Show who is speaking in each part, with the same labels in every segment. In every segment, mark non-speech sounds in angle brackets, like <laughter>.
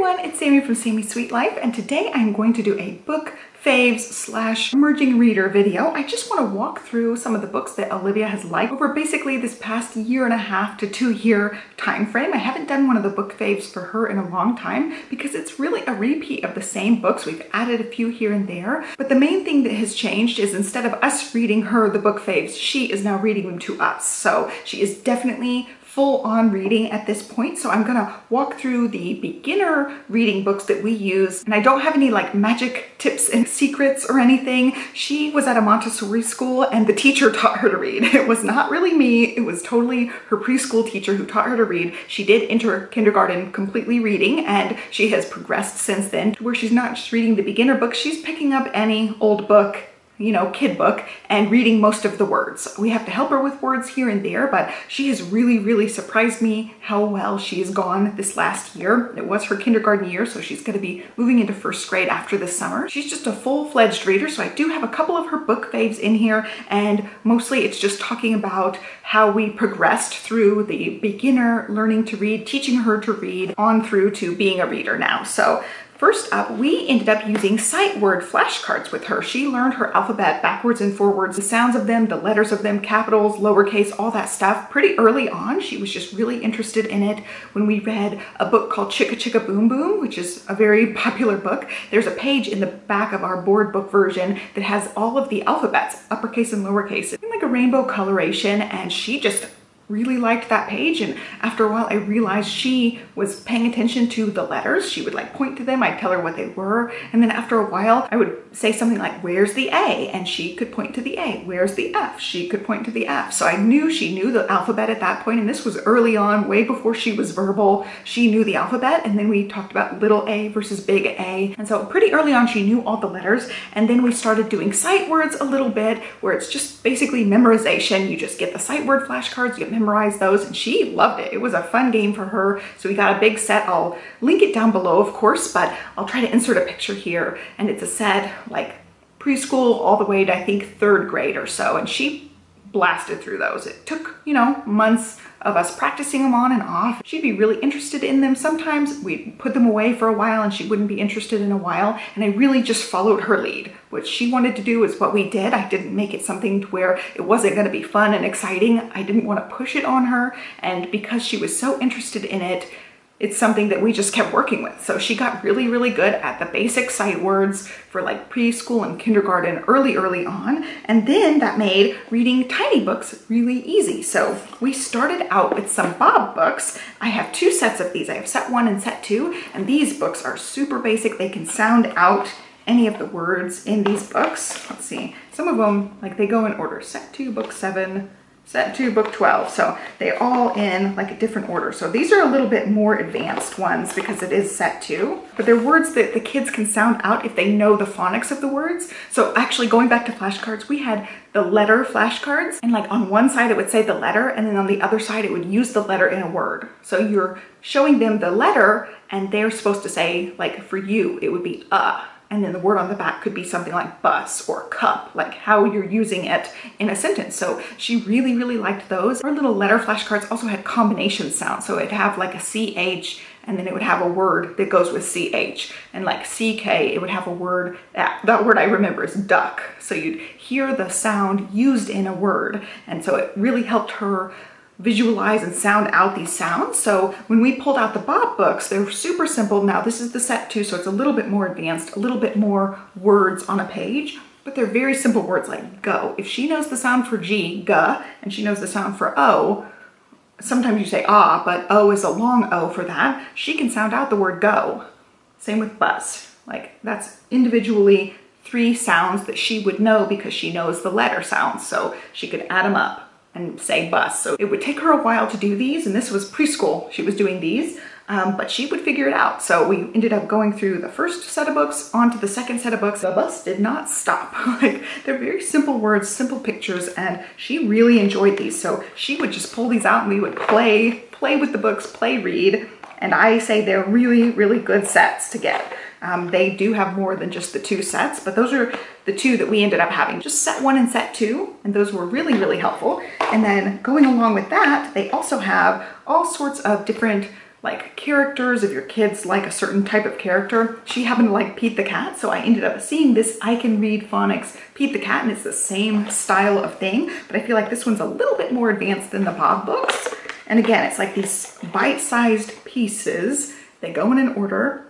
Speaker 1: everyone, it's Sami from Sami Sweet Life and today I'm going to do a book faves slash emerging reader video. I just want to walk through some of the books that Olivia has liked over basically this past year and a half to two year time frame. I haven't done one of the book faves for her in a long time because it's really a repeat of the same books. We've added a few here and there, but the main thing that has changed is instead of us reading her the book faves, she is now reading them to us. So she is definitely full on reading at this point. So I'm gonna walk through the beginner reading books that we use. And I don't have any like magic tips and secrets or anything. She was at a Montessori school and the teacher <laughs> taught her to read. It was not really me. It was totally her preschool teacher who taught her to read. She did enter kindergarten completely reading and she has progressed since then to where she's not just reading the beginner book. She's picking up any old book you know, kid book and reading most of the words. We have to help her with words here and there, but she has really, really surprised me how well she's gone this last year. It was her kindergarten year, so she's gonna be moving into first grade after the summer. She's just a full-fledged reader, so I do have a couple of her book faves in here, and mostly it's just talking about how we progressed through the beginner learning to read, teaching her to read, on through to being a reader now. So First up, we ended up using sight word flashcards with her. She learned her alphabet backwards and forwards, the sounds of them, the letters of them, capitals, lowercase, all that stuff. Pretty early on, she was just really interested in it when we read a book called Chicka Chicka Boom Boom, which is a very <laughs> popular book. There's a page in the back of our board book version that has all of the alphabets, uppercase and lowercase, in like a rainbow coloration, and she just really liked that page and after a while I realized she was paying attention to the letters. She would like point to them, I'd tell her what they were and then after a while I would say something like where's the A and she could point to the A. Where's the F? She could point to the F. So I knew she knew the alphabet at that point and this was early on way before she was verbal. She knew the alphabet and then we talked about little a versus big A and so pretty early on she knew all the letters and then we started doing sight words a little bit where it's just basically memorization. You just get the sight word flashcards, you get memorize those and she loved it. It was a fun game for her. So we got a big set. I'll link it down below, of course, but I'll try to insert a picture here. And it's a set like preschool all the way to I think third grade or so. And she blasted through those. It took, you know, months of us practicing them on and off. She'd be really interested in them. Sometimes we'd put them away for a while and she wouldn't be interested in a while. And I really just followed her lead. What she wanted to do is what we did. I didn't make it something to where it wasn't gonna be fun and exciting. I didn't wanna push it on her. And because she was so interested in it, it's something that we just kept working with. So she got really, really good at the basic sight words for like preschool and kindergarten early, early on. And then that made reading tiny books really easy. So we started out with some Bob books. I have two sets of these. I have set one and set two, and these books are super basic. They can sound out any of the words in these books. Let's see, some of them, like they go in order. Set two, book seven, set two, book 12. So they all in like a different order. So these are a little bit more advanced ones because it is set two, but they're words that the kids can sound out if they know the phonics of the words. So actually going back to flashcards, we had the letter flashcards and like on one side it would say the letter and then on the other side it would use the letter in a word. So you're showing them the letter and they're supposed to say like for you, it would be uh and then the word on the back could be something like bus or cup, like how you're using it in a sentence. So she really, really liked those. Our little letter flashcards also had combination sounds. So it'd have like a CH and then it would have a word that goes with CH. And like CK, it would have a word, that, that word I remember is duck. So you'd hear the sound used in a word. And so it really helped her visualize and sound out these sounds. So when we pulled out the Bob books, they're super simple. Now this is the set two, so it's a little bit more advanced, a little bit more words on a page, but they're very simple words like go. If she knows the sound for G, ga, and she knows the sound for O, sometimes you say ah, but O is a long O for that, she can sound out the word go. Same with bus. Like that's individually three sounds that she would know because she knows the letter sounds. So she could add them up and say bus. So it would take her a while to do these, and this was preschool. She was doing these, um, but she would figure it out. So we ended up going through the first set of books onto the second set of books. The bus did not stop. <laughs> like they're very simple words, simple pictures, and she really enjoyed these. So she would just pull these out and we would play, play with the books, play read. And I say they're really, really good sets to get. Um, they do have more than just the two sets, but those are the two that we ended up having. Just set one and set two, and those were really, really helpful. And then going along with that, they also have all sorts of different like characters, if your kids like a certain type of character. She happened to like Pete the Cat, so I ended up seeing this I Can Read Phonics Pete the Cat, and it's the same style of thing, but I feel like this one's a little bit more advanced than the Bob books. And again, it's like these bite-sized pieces. They go in an order.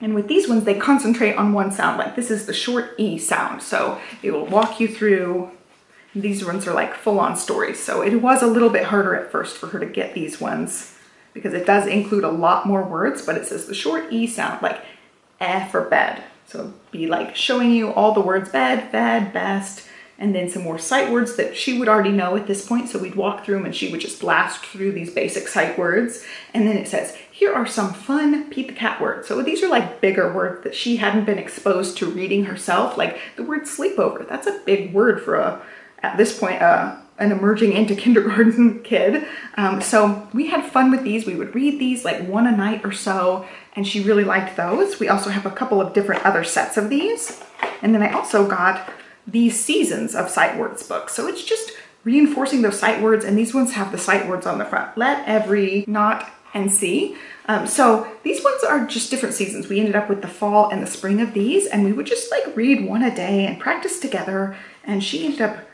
Speaker 1: And with these ones, they concentrate on one sound. Like this is the short E sound. So it will walk you through these ones are like full-on stories. So it was a little bit harder at first for her to get these ones because it does include a lot more words, but it says the short E sound, like eh for bed. So be like showing you all the words bed, bed, best, and then some more sight words that she would already know at this point. So we'd walk through them and she would just blast through these basic sight words. And then it says, here are some fun Pete the Cat words. So these are like bigger words that she hadn't been exposed to reading herself. Like the word sleepover, that's a big word for a, at this point, uh, an emerging into <laughs> kindergarten kid. Um, so we had fun with these. We would read these like one a night or so, and she really liked those. We also have a couple of different other sets of these. And then I also got these seasons of sight words books. So it's just reinforcing those sight words, and these ones have the sight words on the front. Let every not and see. Um, so these ones are just different seasons. We ended up with the fall and the spring of these, and we would just like read one a day and practice together. And she ended up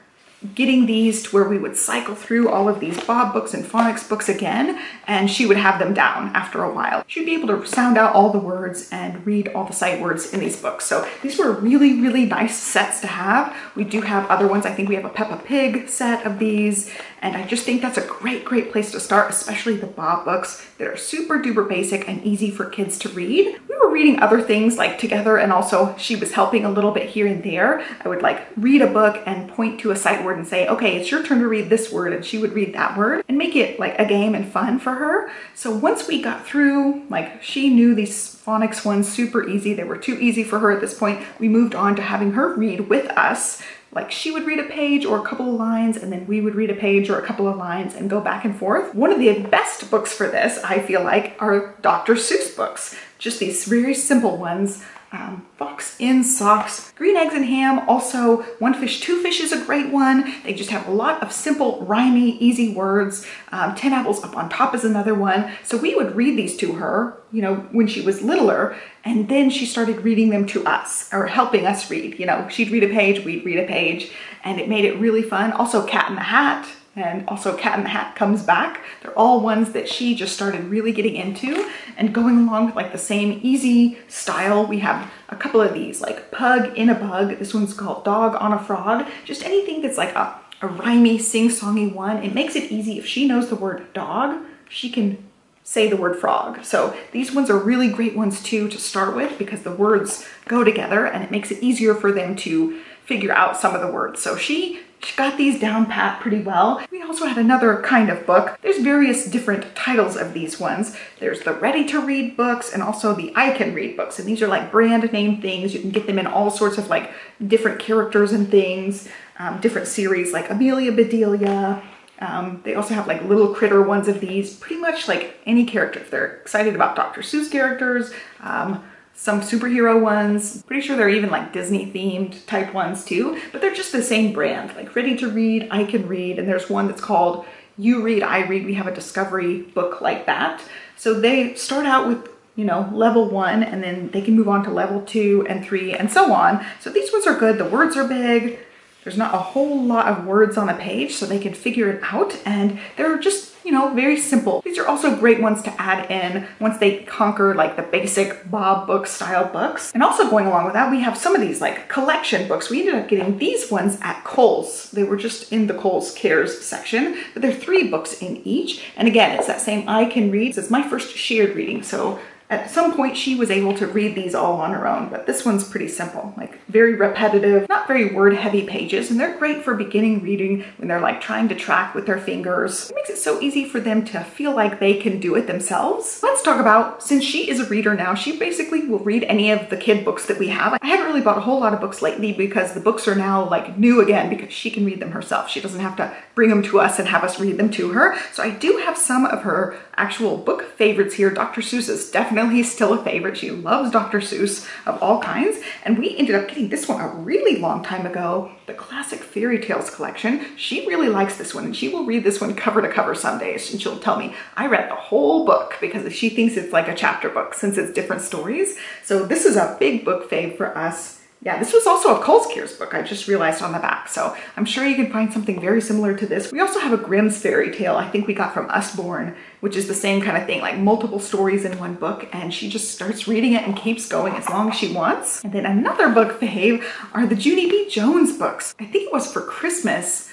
Speaker 1: getting these to where we would cycle through all of these Bob books and phonics books again, and she would have them down after a while. She'd be able to sound out all the words and read all the sight words in these books. So these were really, really nice sets to have. We do have other ones. I think we have a Peppa Pig set of these, and I just think that's a great, great place to start, especially the Bob books that are super duper basic and easy for kids to read. We were reading other things like together, and also she was helping a little bit here and there. I would like read a book and point to a sight word and say, okay, it's your turn to read this word, and she would read that word and make it like a game and fun for her. So once we got through, like she knew these phonics ones super easy. They were too easy for her at this point. We moved on to having her read with us like she would read a page or a couple of lines and then we would read a page or a couple of lines and go back and forth. One of the best books for this, I feel like, are Dr. Seuss books. Just these very simple ones um, Fox in Socks, Green Eggs and Ham, also One Fish, Two Fish is a great one. They just have a lot of simple, rhymy, easy words. Um, Ten Apples Up on Top is another one. So we would read these to her, you know, when she was littler, and then she started reading them to us, or helping us read. You know, she'd read a page, we'd read a page, and it made it really fun. Also Cat in the Hat, and also Cat in the Hat comes back. They're all ones that she just started really getting into and going along with like the same easy style. We have a couple of these like Pug in a Bug. This one's called Dog on a Frog. Just anything that's like a, a rhymey, sing-songy one. It makes it easy. If she knows the word dog, she can say the word frog. So these ones are really great ones too to start with because the words go together and it makes it easier for them to figure out some of the words. So she she got these down pat pretty well. We also had another kind of book. There's various different titles of these ones. There's the ready to read books and also the I can read books. And these are like brand name things. You can get them in all sorts of like different characters and things, um, different series like Amelia Bedelia. Um, they also have like little critter ones of these, pretty much like any character. If they're excited about Dr. Seuss characters, um, some superhero ones. Pretty sure they're even like Disney themed type ones too, but they're just the same brand, like ready to read, I can read. And there's one that's called You Read, I Read. We have a discovery book like that. So they start out with you know, level one, and then they can move on to level two and three and so on. So these ones are good. The words are big. There's not a whole lot of words on a page, so they can figure it out. And they're just you know, very simple. These are also great ones to add in once they conquer like the basic Bob book style books. And also going along with that, we have some of these like collection books. We ended up getting these ones at Kohl's. They were just in the Kohl's Cares section, but they're three books in each. And again, it's that same I can read. It's my first shared reading, so at some point, she was able to read these all on her own, but this one's pretty simple, like very repetitive, not very word heavy pages, and they're great for beginning reading when they're like trying to track with their fingers. It makes it so easy for them to feel like they can do it themselves. Let's talk about, since she is a reader now, she basically will read any of the kid books that we have. I haven't really bought a whole lot of books lately because the books are now like new again because she can read them herself. She doesn't have to bring them to us and have us read them to her. So I do have some of her actual book favorites here. Dr. Seuss is definitely still a favorite. She loves Dr. Seuss of all kinds. And we ended up getting this one a really long time ago, the Classic Fairy Tales collection. She really likes this one and she will read this one cover to cover some days. And she'll tell me, I read the whole book because she thinks it's like a chapter book since it's different stories. So this is a big book fave for us. Yeah, this was also a Kohl's Cares book, I just realized on the back. So I'm sure you can find something very similar to this. We also have a Grimm's fairy tale I think we got from Usborne, which is the same kind of thing, like multiple stories in one book. And she just starts reading it and keeps going as long as she wants. And then another book fave are the Junie B. Jones books. I think it was for Christmas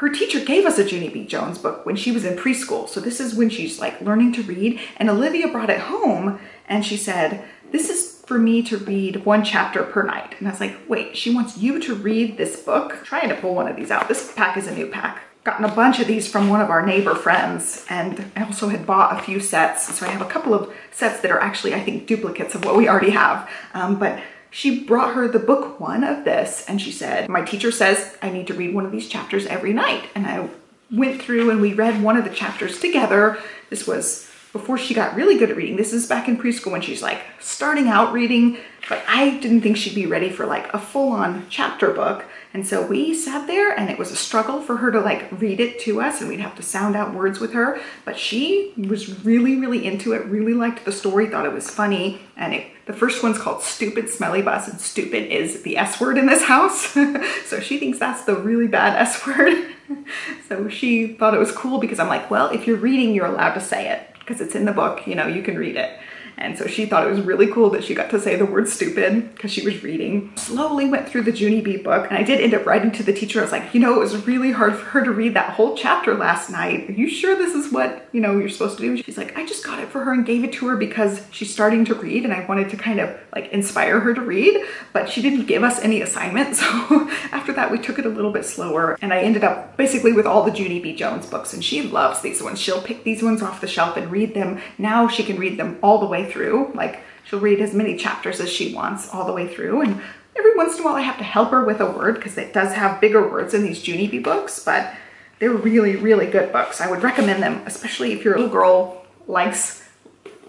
Speaker 1: her teacher gave us a Junie B. Jones book when she was in preschool. So this is when she's like learning to read and Olivia brought it home and she said, this is for me to read one chapter per night. And I was like, wait, she wants you to read this book? I'm trying to pull one of these out. This pack is a new pack. Gotten a bunch of these from one of our neighbor friends and I also had bought a few sets. So I have a couple of sets that are actually, I think, duplicates of what we already have. Um, but she brought her the book one of this and she said, my teacher says I need to read one of these chapters every night. And I went through and we read one of the chapters together. This was before she got really good at reading. This is back in preschool when she's like starting out reading, but I didn't think she'd be ready for like a full-on chapter book. And so we sat there and it was a struggle for her to like read it to us and we'd have to sound out words with her. But she was really, really into it, really liked the story, thought it was funny. And it, the first one's called Stupid Smelly Bus and stupid is the S word in this house. <laughs> so she thinks that's the really bad S word. <laughs> so she thought it was cool because I'm like, well, if you're reading, you're allowed to say it because it's in the book, you know, you can read it. And so she thought it was really cool that she got to say the word stupid because she was reading. Slowly went through the Junie B book and I did end up writing to the teacher. I was like, you know, it was really hard for her to read that whole chapter last night. Are you sure this is what, you know, you're supposed to do? She's like, I just got it for her and gave it to her because she's starting to read and I wanted to kind of like inspire her to read, but she didn't give us any assignments. <laughs> So after that, we took it a little bit slower and I ended up basically with all the Junie B. Jones books and she loves these ones. She'll pick these ones off the shelf and read them. Now she can read them all the way through. Like she'll read as many chapters as she wants all the way through. And every once in a while I have to help her with a word because it does have bigger words in these Junie B books, but they're really, really good books. I would recommend them, especially if your little girl likes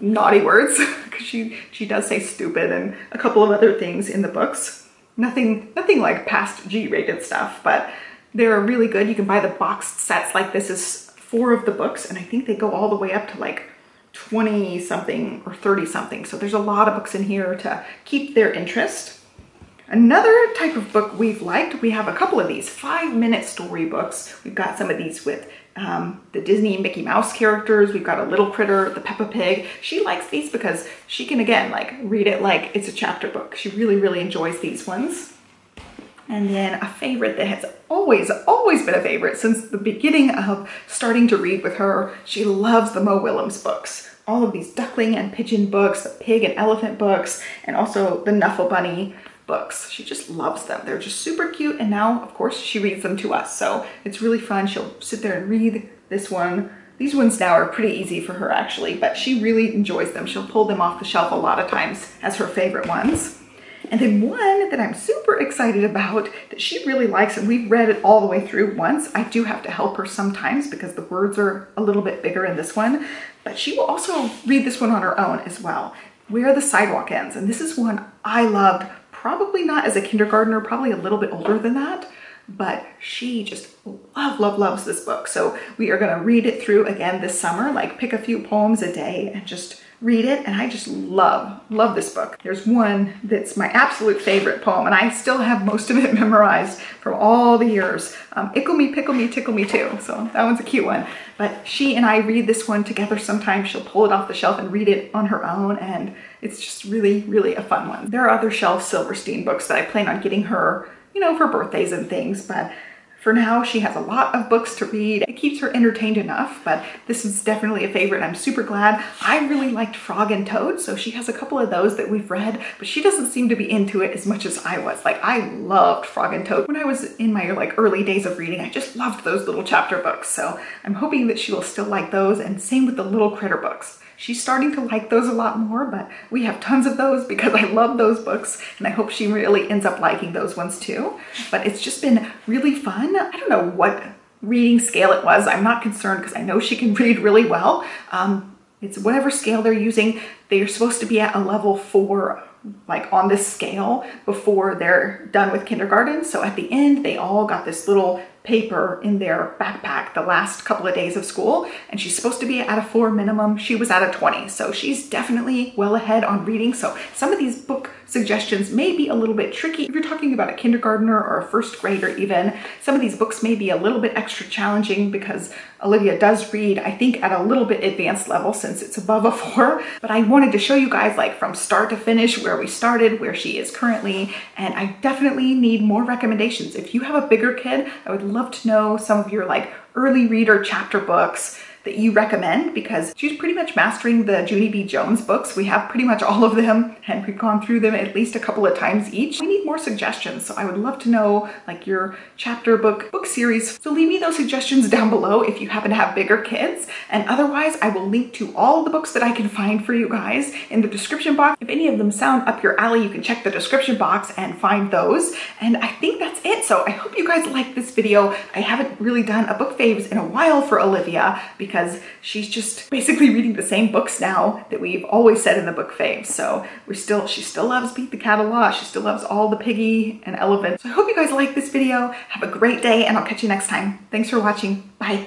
Speaker 1: naughty words <laughs> because she, she does say stupid and a couple of other things in the books. Nothing, nothing like past G-rated stuff, but they're really good. You can buy the boxed sets like this is four of the books and I think they go all the way up to like 20 something or 30 something. So there's a lot of books in here to keep their interest. Another type of book we've liked, we have a couple of these five minute story books. We've got some of these with um, the Disney Mickey Mouse characters. We've got a little critter, the Peppa Pig. She likes these because she can, again, like read it like it's a chapter book. She really, really enjoys these ones. And then a favorite that has always, always been a favorite since the beginning of starting to read with her. She loves the Mo Willems books. All of these duckling and pigeon books, the pig and elephant books, and also the Knuffle Bunny books. She just loves them. They're just super cute. And now, of course, she reads them to us. So it's really fun. She'll sit there and read this one. These ones now are pretty easy for her actually, but she really enjoys them. She'll pull them off the shelf a lot of times as her favorite ones. And then one that I'm super excited about that she really likes, and we've read it all the way through once. I do have to help her sometimes because the words are a little bit bigger in this one, but she will also read this one on her own as well. Where the Sidewalk Ends. And this is one I loved, probably not as a kindergartner, probably a little bit older than that, but she just love, love, loves this book. So we are gonna read it through again this summer, like pick a few poems a day and just read it and I just love, love this book. There's one that's my absolute favorite poem and I still have most of it <laughs> memorized from all the years. Um, Ickle Me, Pickle Me, Tickle Me Too. So that one's a cute one. But she and I read this one together sometimes. She'll pull it off the shelf and read it on her own and it's just really, really a fun one. There are other Shel Silverstein books that I plan on getting her, you know, for birthdays and things, but for now, she has a lot of books to read. It keeps her entertained enough, but this is definitely a favorite. I'm super glad. I really liked Frog and Toad, so she has a couple of those that we've read, but she doesn't seem to be into it as much as I was. Like, I loved Frog and Toad. When I was in my like early days of reading, I just loved those little chapter books, so I'm hoping that she will still like those, and same with the little critter books. She's starting to like those a lot more, but we have tons of those because I love those books and I hope she really ends up liking those ones too. But it's just been really fun. I don't know what reading scale it was. I'm not concerned because I know she can <laughs> read really well. Um, It's whatever scale they're using. They're supposed to be at a level four like on this scale before they're done with kindergarten. So at the end, they all got this little paper in their backpack the last couple of days of school and she's supposed to be at a four minimum. She was at a 20. So she's definitely well ahead on reading. So some of these book suggestions may be a little bit tricky. If you're talking about a kindergartner or a first grader even, some of these books may be a little bit extra challenging because Olivia does read, I think at a little bit advanced level since it's above a four, but I wanted to show you guys like from start to finish where we started, where she is currently, and I definitely need more recommendations. If you have a bigger kid, I would love to know some of your like early reader chapter books that you recommend because she's pretty much mastering the Junie B. Jones books. We have pretty much all of them and we've gone through them at least a couple of times each. We need more suggestions. So I would love to know like your chapter book book series. So leave me those suggestions down below if you happen to have bigger kids. And otherwise I will link to all the books that I can find for you guys in the description box. If any of them sound up your alley, you can check the description box and find those. And I think that's it. So I hope you guys like this video. I haven't really done a book faves in a while for Olivia because because she's just basically reading the same books now that we've always said in the book faves. So we still, she still loves Pete the Cat a lot. She still loves all the piggy and elephant. So I hope you guys like this video. Have a great day and I'll catch you next time. Thanks for watching. Bye.